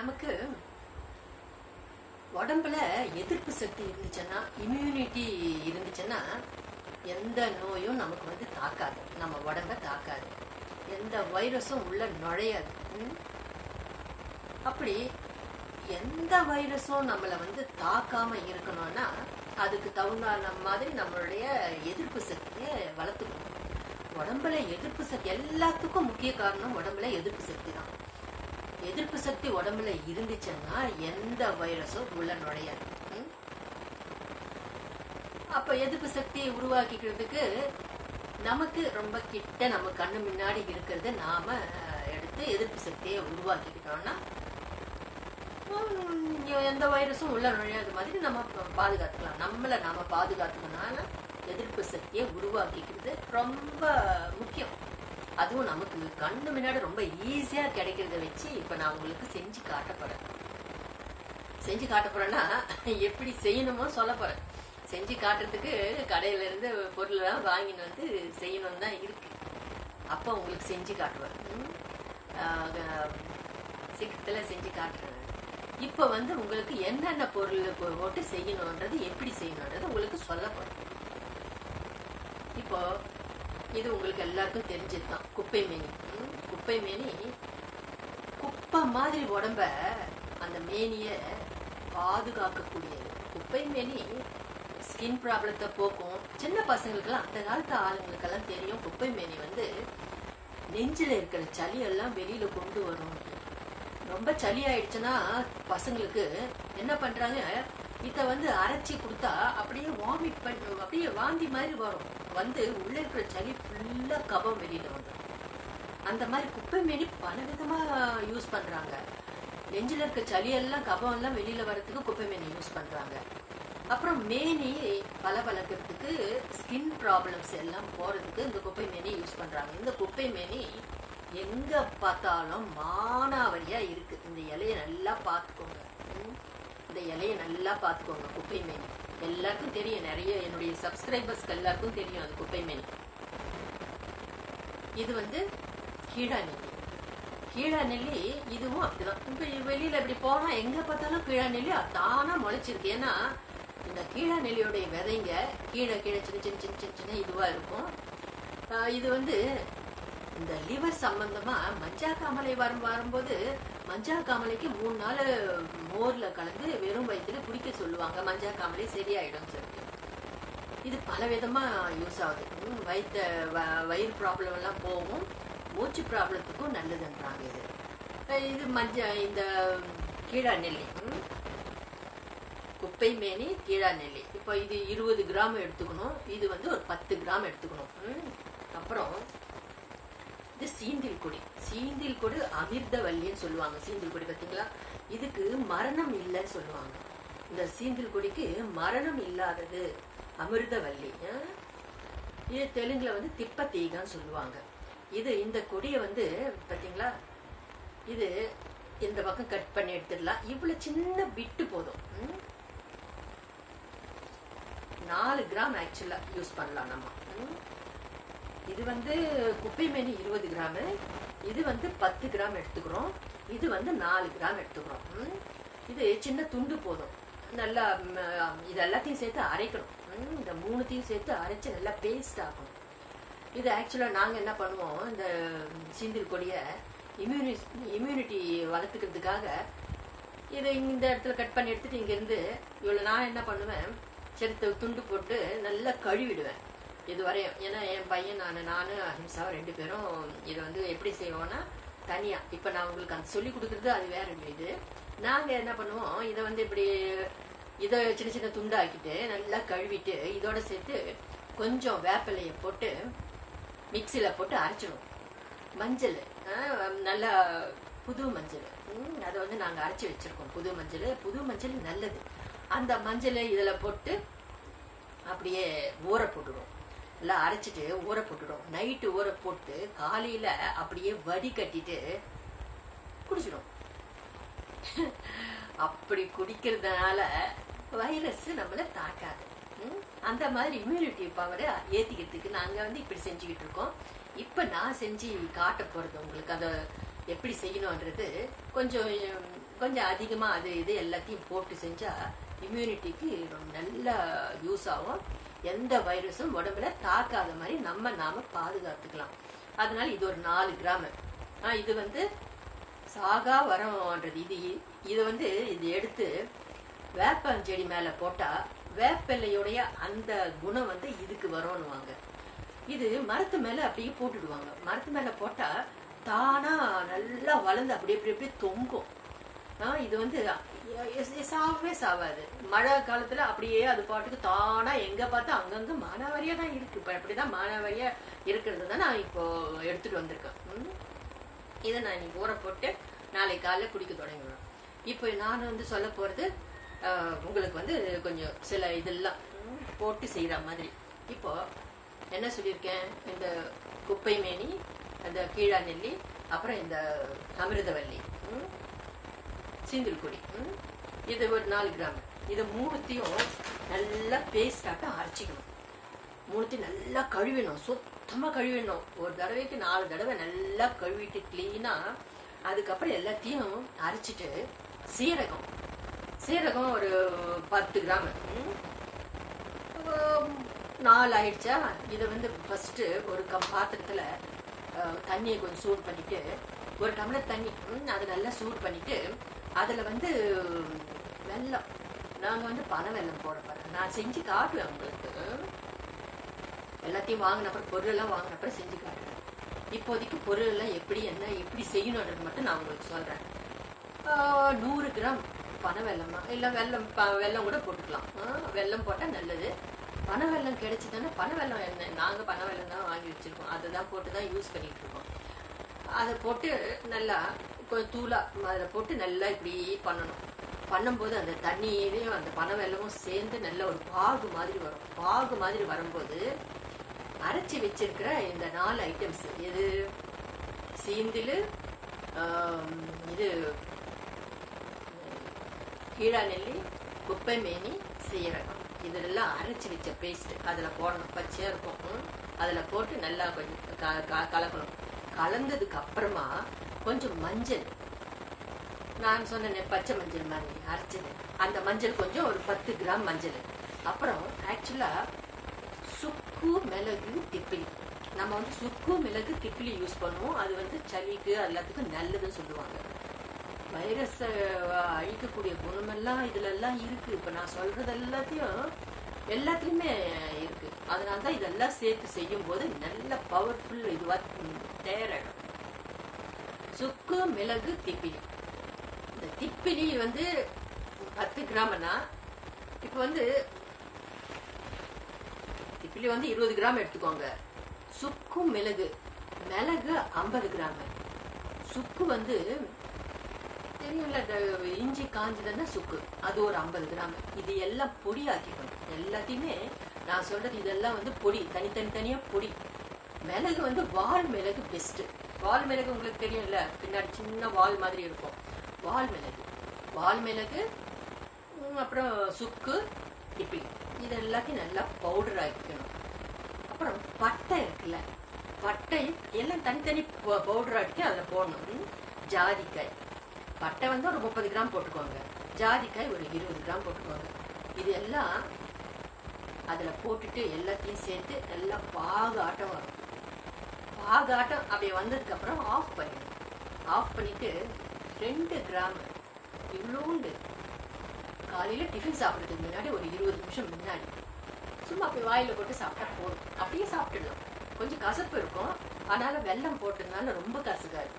நமக்கு உடம்புல எதிர்ப்பு சக்தி இருந்துச்சுன்னா இம்யூனிட்டி இருந்துச்சுன்னா எந்த நோயும் நமக்கு வந்து தாக்காது. நம்ம உடம்ப தாக்காது. எந்த வைரஸும் உள்ள நுழையாது. அப்படி எந்த வைரஸும் நம்மளை வந்து தாக்காம இருக்கணும்னா அதுக்கு தகுந்த மாதிரி நம்மளுடைய எதிர்ப்பு சக்தியை வளர்த்துக்கணும். உடம்புல எதிர்ப்பு சக்தி எல்லாத்துக்கும் முக்கிய காரணம் உடம்புல எதிர்ப்பு சக்தி தான். எதிர்ப்பு சக்தி உடம்புல இருந்துச்சுன்னா எந்த வைரஸும் உள்ள நுழையாது. அப்ப எதிர்ப்பு சக்தியை உருவாக்கிக்கிறதுக்கு நமக்கு ரொம்ப கிட்ட நம்ம கண்ணு முன்னாடி இருக்கிறத நாம எடுத்து எதிர்ப்பு சக்தியை உருவாக்கிக்கிட்டோம்னா ஹம், எந்த வைரஸும் உள்ள நுழையாத மாதிரி நம்ம பாதுகாத்துக்கலாம். நம்மள நாம பாதுகாத்துக்கனால எதிர்ப்பு சக்தியை உருவாக்கிக்கிறது ரொம்ப முக்கியம். அதுவும் நமக்கு கண்ணு முன்னாடி ரொம்ப ஈஸியா கிடைக்கிறத வச்சு இப்ப நான் உங்களுக்கு செஞ்சு காட்ட போறேன் செஞ்சு காட்ட போறேன்னா எப்படி செய்யணுமோ சொல்ல போறேன். செஞ்சு காட்டுறதுக்கு கடையில இருந்து பொருளெல்லாம் வாங்கின்னு வந்து செய்யணும் தான் இருக்கு. அப்ப உங்களுக்கு செஞ்சு காட்டுவேன். சீக்கிரத்துல செஞ்சு காட்டுறேன். இப்ப வந்து உங்களுக்கு என்னென்ன பொருள் போட்டு செய்யணுன்றது எப்படி செய்யணும்ன்றது உங்களுக்கு சொல்ல போறேன். இப்போ இது உங்களுக்கு எல்லாருக்கும் தெரிஞ்சதுதான். குப்பை மேனி. குப்பை மேனி. குப்பை மாதிரி உடம்ப அந்த மேனிய பாதுகாக்கக்கூடியது. குப்பை மேனி ஸ்கின் ப்ராப்ளத்தை போக்கும். சின்ன பசங்களுக்கெல்லாம் அந்த காலத்து ஆளுங்களுக்கெல்லாம் தெரியும். குப்பை மேனி வந்து நெஞ்சில் இருக்கிற சளி எல்லாம் வெளியில கொண்டு வரும். ரொம்ப சளி ஆயிடுச்சுன்னா பசங்களுக்கு என்ன பண்றாங்க? இத வந்து அரைச்சி கொடுத்தா அப்படியே வாமிட் பண்ண அப்படியே வாந்தி மாதிரி வரும். வந்து உள்ள இருக்கிற சளி ஃபுல்லா கபம் வெளியில வந்துடும் அந்த மாதிரி குப்பை மேனி பல விதமா யூஸ் பண்றாங்க. நெஞ்சில இருக்க சளி எல்லாம் கபம் எல்லாம் வெளியில வர்றதுக்கு குப்பை மேனி யூஸ் பண்றாங்க. அப்புறம் மேனி பல பளபளக்கிறதுக்கு ஸ்கின் ப்ராப்ளம்ஸ் எல்லாம் போறதுக்கு இந்த குப்பை மேனி யூஸ் பண்றாங்க. இந்த குப்பை மேனி எங்க பார்த்தாலும் மானாவரியா இருக்கு. இந்த இலைய நல்லா பார்த்துக்கோங்க. இந்த இலைய நல்லா பார்த்துக்கோங்க குப்பை மேனி. எல்லாருக்கும் தெரியும். நிறைய என்னுடைய சப்ஸ்கிரைபர்ஸ்க்கு எல்லாருக்கும் தெரியும் அது குப்பை இது வந்து கீழா நெல்லி. கீழா நெல்லி இதுவும் அப்படிதான். இப்ப வெளியில இப்படி போனா எங்க பார்த்தாலும் கீழா நெல்லி தானா முளைச்சிருக்கு. ஏன்னா இந்த கீழா நெல்லியோடைய விதைங்க கீழே கீழே சின்ன சின்ன சின்ன சின்ன சின்ன இதுவா இருக்கும். ஆஹ் இது வந்து இந்த லிவர் சம்பந்தமா மஞ்சா காமலை வரும் வரும்போது மஞ்சா காமலைக்கு மூணு நாள் மோர்ல கலந்து வெறும் வயிற்றுல குடிக்க சொல்லுவாங்க. மஞ்சா காமலை சரியாயிடும் சொல்லிட்டு. இது பல விதமா யூஸ் ஆகுது ம், வ- வயிறு ப்ராப்ளம் எல்லாம் போகும். மூச்சு ப்ராப்ளத்துக்கும் நல்லதுன்றாங்க இது. இது மஞ்ச இந்த கீழா நெல்லி. குப்பை மேனி கீழா நெல்லி. இப்போ இது இருபது கிராம் எடுத்துக்கணும். இது வந்து ஒரு பத்து கிராம் எடுத்துக்கணும். ம். அப்புறம் இது சீந்தில் கொடி. சீந்தில் கொடி அமிர்தவல்லின்னு சொல்லுவாங்க. சீந்தில் கொடி பார்த்தீங்களா? இதுக்கு மரணம் இல்லைன்னு சொல்லுவாங்க. இந்த சீந்தில் கொடிக்கு மரணம் இல்லாதது அமிர்தவல்லி. இது தெலுங்குல வந்து திப்பத்தீகான்னு சொல்லுவாங்க. இது இந்த கொடியை வந்து பாத்தீங்களா இது இந்த பக்கம் கட் பண்ணி எடுத்துடலாம். இவ்வளவு சின்ன பிட்டு போதும். நாலு கிராம் ஆக்சுவலா யூஸ் பண்ணலாம் நம்ம. இது வந்து குப்பைமேனி இருபது கிராம் இது வந்து பத்து கிராம் எடுத்துக்கிறோம். இது வந்து நாலு கிராம் எடுத்துக்கிறோம். ம்? இது சின்ன துண்டு போதும். நல்லா இது எல்லாத்தையும் சேர்த்து அரைக்கணும். ம், இந்த மூணுத்தையும் சேர்த்து அரைச்சு நல்லா பேஸ்ட் ஆகணும் இது ஆக்சுவலாக நாங்கள் என்ன பண்ணுவோம்? இந்த சீந்தில் கொடியை இம்யூனி இம்யூனிட்டி வளர்த்துக்கிறதுக்காக இதை இந்த இடத்துல கட் பண்ணி எடுத்துட்டு இங்கேருந்து இவ்வளோ நான் என்ன பண்ணுவேன்? சரி துண்டு போட்டு நல்லா கழுவிடுவேன். இதுவரையும் ஏன்னா என் பையன் நான் நானும் அஹிம்சாவும் ரெண்டு பேரும் இதை வந்து எப்படி செய்வோம்னா தனியாக இப்போ நான் உங்களுக்கு அந்த சொல்லி கொடுக்குறது அது வேற இது. நாங்கள் என்ன பண்ணுவோம் இதை வந்து இப்படி இதை சின்ன சின்ன துண்டாக்கிட்டு நல்லா கழுவிட்டு இதோட சேர்த்து கொஞ்சம் வேப்பிலையை போட்டு மிக்சியில் போட்டு அரைச்சிடுவோம் மஞ்சள் நல்லா புது மஞ்சள். ம், அதை வந்து நாங்கள் அரைச்சி வச்சிருக்கோம் புது மஞ்சள். புது மஞ்சள் நல்லது. அந்த மஞ்சள் இதில் போட்டு அப்படியே ஊற போட்டுடுவோம் எல்லாம் அரைச்சிட்டு ஊற போட்டுடும். நைட்டு ஊற போட்டு காலையில அப்படியே வடி கட்டிட்டு குடிச்சிடும். அப்படி குடிக்கிறதுனால வைரஸ் நம்மள தாக்காது. அந்த மாதிரி இம்யூனிட்டி பவரை ஏத்திக்கிறதுக்கு நாங்க வந்து இப்படி செஞ்சுக்கிட்டு இருக்கோம். இப்ப நான் செஞ்சு காட்ட போறது உங்களுக்கு அதை எப்படி செய்யணும்ன்றது கொஞ்சம் கொஞ்சம் அதிகமாக அது இது எல்லாத்தையும் போட்டு செஞ்சால் இம்யூனிட்டிக்கு நல்ல யூஸ் ஆகும். எந்த வைரஸும் உடம்புல தாக்காத மாதிரி நம்ம நாம பாதுகாத்துக்கலாம். அதனால இது ஒரு நாலு கிராம். இது வந்து சாகா வரம்ன்றது. இது இது வந்து இது எடுத்து வேப்பஞ்செடி மேலே போட்டால் வேப்பிள்ளையுடைய அந்த குணம் வந்து இதுக்கு வரும்னுவாங்க. இது மரத்து மேலே அப்படியே போட்டுடுவாங்க. மரத்து மேலே போட்டால் தானா நல்லா வளர்ந்து அப்படி அப்படி அப்படியே தொங்கும். இது வந்து எ- சாகவே சாவாது. மழை காலத்துல அப்படியே அது பாட்டுக்கு தானா எங்க பார்த்தா அங்கங்க மானாவாரியா தான் இருக்கு. இப்ப அப்படிதான் மானாவாரியா இருக்கிறது தான் நான் இப்போ எடுத்துட்டு வந்திருக்கேன். ம். இதை நான் இன்னைக்கு ஊற போட்டு நாளைக்கு காலைல குடிக்க தொடங்கிடுவேன் இப்போ நான் வந்து சொல்ல போறது உங்களுக்கு வந்து கொஞ்சம் சில இதெல்லாம் போட்டு செய்யற மாதிரி. இப்போ என்ன சொல்லியிருக்கேன்? இந்த குப்பை மேனி அந்த கீழா நெல்லி அப்புறம் இந்த அமிர்தவல்லி ம், சிந்தில் கொடி இது ஒரு நாலு கிராம். இது மூணுத்தையும் நல்லா பேஸ்ட் அரைச்சிக்கணும். மூணுத்தையும் நல்லா கழுவிடணும் சுத்தமா கழுவிடணும் ஒரு தடவைக்கு நாலு தடவை நல்லா கழுவிட்டு கிளீனா அதுக்கப்புறம் எல்லாத்தையும் அரைச்சிட்டு சீரகம். சீரகம் ஒரு பத்து கிராம். ம்? நாலு ஆயிடுச்சா? இதை வந்து ஃபஸ்ட்டு ஒரு கம் பாத்திரத்துல தண்ணியை கொஞ்சம் சூடு பண்ணிட்டு ஒரு டம்ளர் தண்ணி. அதை நல்லா சூடு பண்ணிட்டு அதுல வந்து வெல்லம். நாங்க வந்து பனை வெள்ளம் போட போகிறோம் நான் செஞ்சு காட்டுவேன் உங்களுக்கு. எல்லாத்தையும் வாங்கினப்பறம் பொருள் எல்லாம் வாங்கினப்பறம் செஞ்சு காட்டுவேன். இப்போதைக்கு பொருள் எல்லாம் எப்படி என்ன எப்படி செய்யணுன்றது மட்டும் நான் உங்களுக்கு சொல்றேன். ஆஹ், நூறு கிராம் பனை வெல்லமா? இல்லை வெள்ளம் வெள்ளம் வெல்லம் கூட போட்டுக்கலாம். வெள்ளம் வெல்லம் போட்டால் நல்லது. பனை வெல்லம் கிடைச்சிதானே பனை வெள்ளம் என்ன? நாங்கள் பனை வெள்ளம் தான் வாங்கி வச்சிருக்கோம். அதை தான் போட்டு தான் யூஸ் பண்ணிட்டு இருக்கோம். அதை போட்டு நல்லா கொஞ்சம் தூளா அதில் போட்டு நல்லா இப்படி பண்ணணும். பண்ணும்போது அந்த தண்ணியிலையும் அந்த பனை வெல்லமும் சேர்ந்து நல்ல ஒரு பாகு மாதிரி வரும். பாகு மாதிரி வரும்போது அரைச்சி வச்சிருக்கிற இந்த நாலு ஐட்டம்ஸ் எது? சீந்தில் இது கீழா நெல்லி குப்பை மேனி சீரகம். இதெல்லாம் அரைச்சி வச்ச பேஸ்ட் அதில் போடணும். பச்சையாக இருக்கும். அதில் போட்டு நல்லா கொஞ்சம் கலக்கணும். கலந்ததுக்கு அப்புறமா கொஞ்சம் மஞ்சள். நான் சொன்னேனே பச்சை மஞ்சள் மாதிரி அரைச்சது. அந்த மஞ்சள் கொஞ்சம் ஒரு பத்து கிராம் மஞ்சள். அப்புறம் ஆக்சுவலாக சுக்கு மிளகு திப்பிலி. நம்ம வந்து சுக்கு மிளகு திப்பிலி யூஸ் பண்ணுவோம். அது வந்து சளிக்கு எல்லாத்துக்கும் நல்லதுன்னு சொல்லுவாங்க. வைரஸை அழிக்கக்கூடிய குணமெல்லாம் இதுல எல்லாம் இருக்கு. இப்ப நான் சொல்றது எல்லாத்தையும் எல்லாத்துலயுமே இருக்கு. அதனால தான் இதெல்லாம் சேர்த்து செய்யும் போது நல்ல பவர்ஃபுல் இதுவா ம், தயாராகிடும் சுக்கு மிளகு திப்பிலி. இந்த திப்பிலி வந்து பத்து கிராம்னா இப்போ வந்து திப்பிலி வந்து இருபது கிராம் எடுத்துக்கோங்க. சுக்கு மிளகு. மிளகு ஐம்பது கிராம். சுக்கு வந்து தெரியும்ல இந்த இஞ்சி காஞ்சதுன்னா சுக்கு. அது ஒரு ஐம்பது கிராம். இது எல்லாம் பொடி ஆக்கிக்கணும். எல்லாத்தையுமே நான் சொல்றது இதெல்லாம் வந்து பொடி தனித்தனி தனியா பொடி. மிளகு வந்து வால் மிளகு பெஸ்ட் வால் மிளகு உங்களுக்கு தெரியும்ல? பின்னாடி சின்ன வால் மாதிரி இருக்கும். வால் மிளகு. வால் மிளகு அப்புறம் சுக்கு திப்பிலி இது எல்லாத்தையும் நல்லா பவுடர் ஆக்கிக்கணும் அப்புறம் பட்டை இருக்குல்ல? பட்டை எல்லாம் தனித்தனி பவுடர் ஆக்கி அதில் போடணும். ஜாதிக்காய். பட்டை வந்து ஒரு முப்பது கிராம் போட்டுக்கோங்க. ஜாதிக்காய் ஒரு இருபது கிராம் போட்டுக்கோங்க. இது எல்லாம் அதில் போட்டுட்டு எல்லாத்தையும் சேர்த்து எல்லாம் பாகாட்டம் வரும். ஆகாட்டம் அப்படி வந்ததுக்கு அப்புறம் ஆஃப் பண்ணிடணும் ஆஃப் பண்ணிட்டு ரெண்டு கிராம் இவ்வளோண்டு காலையில டிஃபன் சாப்பிட்றதுக்கு முன்னாடி ஒரு இருபது நிமிஷம் முன்னாடி. சும்மா அப்படி வாயில போட்டு சாப்பிட்டா போதும். அப்படியே சாப்பிட்டுடலாம். கொஞ்சம் கசப்பு இருக்கும். அதனால வெல்லம் போட்டதுனால ரொம்ப கசக்காது.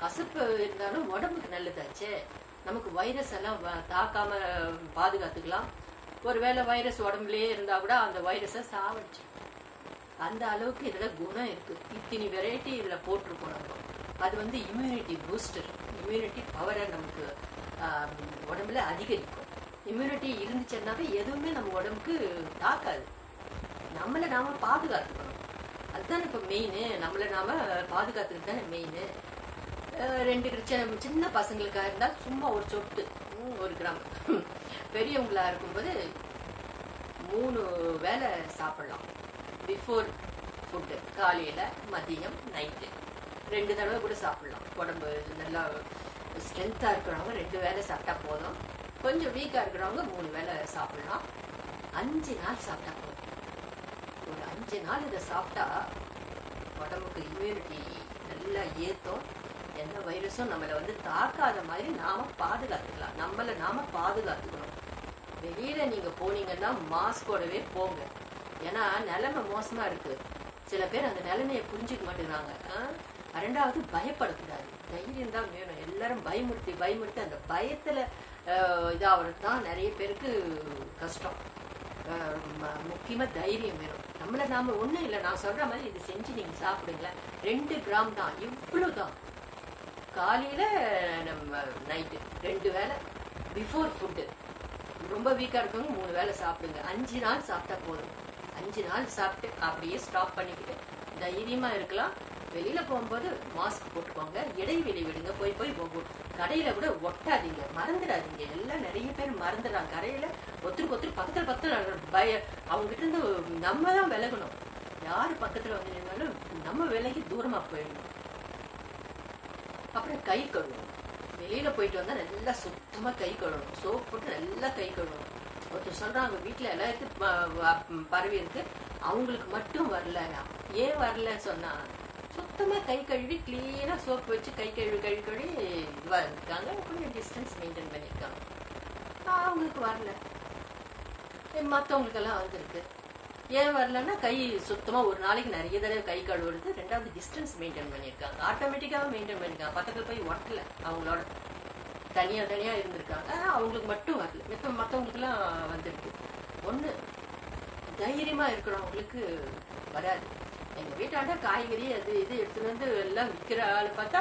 கசப்பு இருந்தாலும் உடம்புக்கு நல்லதாச்சே. நமக்கு வைரஸ் எல்லாம் வ- தாக்காம பாதுகாத்துக்கலாம். ஒருவேளை வைரஸ் உடம்புலயே இருந்தா கூட அந்த வைரஸை சாவடிச்சு அந்த அளவுக்கு இதுல குணம் இருக்கு. இத்தனி வெரைட்டி இதுல போட்டிருக்கோம் நம்ம. அது வந்து இம்யூனிட்டி பூஸ்டர் இம்யூனிட்டி பவரை நமக்கு உடம்புல அதிகரிக்கும். இம்யூனிட்டி இருந்துச்சுன்னாவே எதுவுமே நம்ம உடம்புக்கு தாக்காது. நம்மளை நாம பாதுகாத்துக்கணும். அதுதான் இப்போ மெயின் நம்மளை நாம பாதுகாத்துக்கிறது தானே மெயின் ரெண்டு சின்ன சின்ன பசங்களுக்கா இருந்தால் சும்மா ஒரு சொட்டு ஒரு கிராம். பெரியவங்களா இருக்கும்போது மூணு வேளை சாப்பிடலாம். பிஃபோர் ஃபுட்டு காலையில் மதியம் நைட்டு ரெண்டு தடவை கூட சாப்பிடலாம். உடம்பு நல்லா ஸ்ட்ரென்த்தாக இருக்கிறவங்க ரெண்டு வேளை சாப்பிட்டா போதும். கொஞ்சம் வீக்காக இருக்கிறவங்க மூணு வேளை சாப்பிடலாம். அஞ்சு நாள் சாப்பிட்டா போதும். ஒரு அஞ்சு நாள் இதை சாப்பிட்டா உடம்புக்கு இம்யூனிட்டி நல்லா ஏற்றும் எந்த வைரஸும் நம்மளை வந்து தாக்காத மாதிரி நாம பாதுகாத்துக்கலாம். நம்மளை நாம பாதுகாத்துக்கணும். வெளியில நீங்கள் போனீங்கன்னா மாஸ்கோடவே போங்க. ஏன்னா நிலைமை மோசமா இருக்கு. சில பேர் அந்த நிலைமையை புரிஞ்சுக்க மாட்டேங்கிறாங்க. ரெண்டாவது பயப்படக்கூடாது. தைரியம் தான் வேணும். எல்லாரும் பயமுறுத்தி பயமுறுத்தி அந்த பயத்துல ஆஹ், இதாகிறது தான் நிறைய பேருக்கு கஷ்டம். ஆஹ், முக்கியமா தைரியம் வேணும். நம்மளை நாம ஒண்ணும் இல்லை. நான் சொல்ற மாதிரி இது செஞ்சு நீங்க சாப்பிடுங்களேன். ரெண்டு கிராம் தான். இவ்வளவுதான் காலையில நம்ம நைட்டு ரெண்டு வேளை பிஃபோர் ஃபுட்டு ரொம்ப வீக்கா இருக்கவங்க மூணு வேளை சாப்பிடுங்க. அஞ்சு நாள் சாப்பிட்டா போதும். அஞ்சு நாள் சாப்பிட்டு அப்படியே ஸ்டாப் பண்ணிக்கிட்டு தைரியமா இருக்கலாம். வெளியில போகும்போது மாஸ்க் போட்டுக்கோங்க. இடைவெளி விடுங்க. போய் போய் போகும் கடையில கூட ஒட்டாதீங்க. மறந்துடாதீங்க. எல்லாம் நிறைய பேர் மறந்துடுறாங்க. கடையில ஒருத்தருக்கு ஒருத்தர் பக்கத்துல பக்கத்துல பய அவங்க கிட்ட இருந்து நம்ம தான் விலகணும். யாரு பக்கத்துல வந்து நின்னாலும் நம்ம விலகி தூரமா போயிடணும். அப்புறம் கை கழுவணும். வெளியில போயிட்டு வந்தா நல்லா சுத்தமா கை கழுவணும். சோப் போட்டு நல்லா கை கழுவணும். ஒருத்தர் சொல்றாங்க வீட்டுல எல்லாத்துக்கும் பரவி இருக்கு அவங்களுக்கு மட்டும் வரல ஏன் வரல சொன்னா சுத்தமா கை கழுவி கிளீனா சோப்பு வச்சு கை கழுவி கழுவி கழுவி இதுவா இருக்காங்க. கொஞ்சம் டிஸ்டன்ஸ் மெயின்டைன் பண்ணிருக்காங்க அவங்களுக்கு வரல. மற்றவங்களுக்கெல்லாம் வந்திருக்கு. ஏன் வரலன்னா கை சுத்தமா ஒரு நாளைக்கு நிறைய தடவை கை கழுவுறது. ரெண்டாவது டிஸ்டன்ஸ் மெயின்டைன் பண்ணியிருக்காங்க. ஆட்டோமேட்டிக்காக மெயின்டைன் பண்ணியிருக்காங்க. பக்கத்துல போய் ஒட்டல அவங்களோட. தனியா தனியா இருந்திருக்காங்க. அவங்களுக்கு மட்டும் வரல. மத்தவங்களுக்கு மற்றவங்களுக்குலாம் வந்திருக்கு. ஒண்ணு தைரியமா இருக்கிறவங்களுக்கு வராது. எங்க வீட்டாண்ட காய்கறி அது இது எடுத்துட்டு வந்து எல்லாம் விற்கிற ஆளு பார்த்தா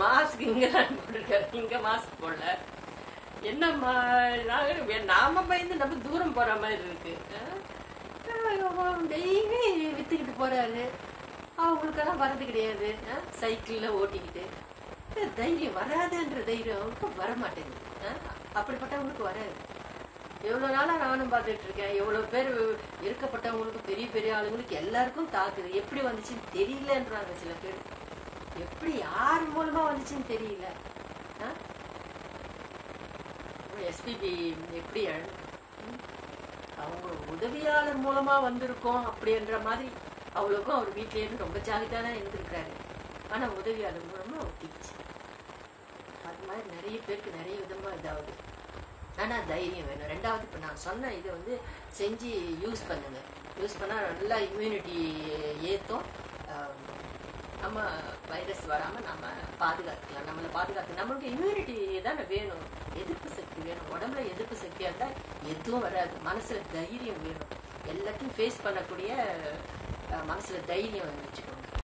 மாஸ்க் இங்க தான் போட்டிருக்காரு. இங்க மாஸ்க் போடல. என்ன நாம பயந்து நம்ம தூரம் போற மாதிரி இருக்கு. டெய்லி வித்துக்கிட்டு போறாரு. அவங்களுக்கெல்லாம் வரது கிடையாது. அஹ், சைக்கிள்ல ஓட்டிக்கிட்டு. தைரியம் வராதுன்ற தைரியம் அவங்களுக்கு வர மாட்டேங்குது அப்படிப்பட்டவங்களுக்கு வராது. எவ்வளவு நாளா நானும் பார்த்துட்டு இருக்கேன். எவ்வளவு பேர் இருக்கப்பட்டவங்களுக்கு பெரிய பெரிய ஆளுங்களுக்கு எல்லாருக்கும் தாக்குது. எப்படி வந்துச்சுன்னு தெரியலன்றாங்க சில பேர். எப்படி யார் மூலமா வந்துச்சுன்னு தெரியல? எஸ்பிபி எப்படி அவங்க உதவியாளர் மூலமா வந்திருக்கோம் அப்படின்ற மாதிரி அவ்வளோக்கும் அவர் வீட்டிலேருந்து இருந்து ரொம்ப ஜாகிரதா தான் இருந்திருக்காரு. ஆனா உதவியாளர் மூலமா ஒட்டிச்சு அது மாதிரி நிறைய பேருக்கு நிறைய விதமா இதாகுது. ஆனா தைரியம் வேணும். ரெண்டாவது இப்போ நான் சொன்ன இதை வந்து செஞ்சு யூஸ் பண்ணுங்க. யூஸ் பண்ணா நல்லா இம்யூனிட்டி ஏற்றும் நம்ம வைரஸ் வராம நம்ம பாதுகாத்துக்கலாம். நம்மளை பாதுகாத்து நம்மளுக்கு இம்யூனிட்டி தானே வேணும். எதிர்ப்பு சக்தி வேணும். உடம்புல எதிர்ப்பு சக்தியாக இருந்தால் எதுவும் வராது. மனசுல தைரியம் வேணும். எல்லாத்தையும் ஃபேஸ் பண்ணக்கூடிய மனசில் மனசுல தைரியம் வச்சுக்கணும்.